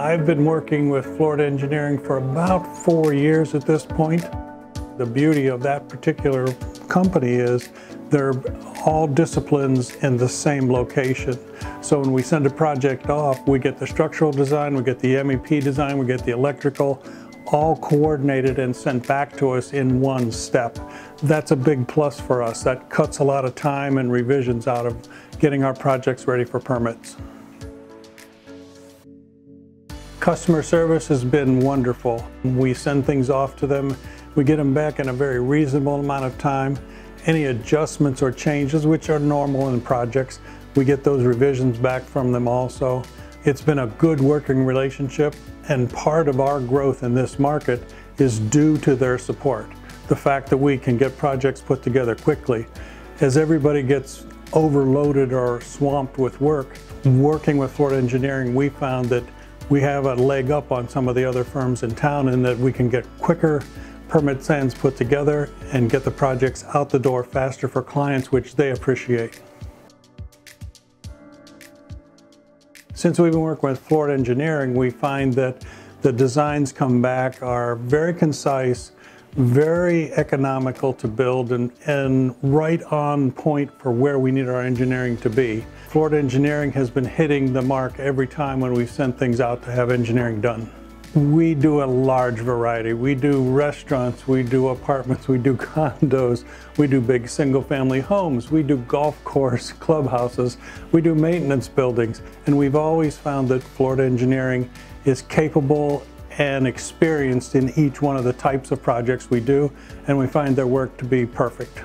I've been working with Florida Engineering for about four years at this point. The beauty of that particular company is they're all disciplines in the same location. So when we send a project off, we get the structural design, we get the MEP design, we get the electrical, all coordinated and sent back to us in one step. That's a big plus for us. That cuts a lot of time and revisions out of getting our projects ready for permits. Customer service has been wonderful. We send things off to them. We get them back in a very reasonable amount of time. Any adjustments or changes, which are normal in projects, we get those revisions back from them also. It's been a good working relationship and part of our growth in this market is due to their support. The fact that we can get projects put together quickly. As everybody gets overloaded or swamped with work, working with Florida Engineering, we found that we have a leg up on some of the other firms in town in that we can get quicker permit plans put together and get the projects out the door faster for clients, which they appreciate. Since we've been working with Florida Engineering, we find that the designs come back are very concise, very economical to build and, and right on point for where we need our engineering to be. Florida Engineering has been hitting the mark every time when we send things out to have engineering done. We do a large variety. We do restaurants, we do apartments, we do condos, we do big single family homes, we do golf course clubhouses, we do maintenance buildings, and we've always found that Florida Engineering is capable and experienced in each one of the types of projects we do, and we find their work to be perfect.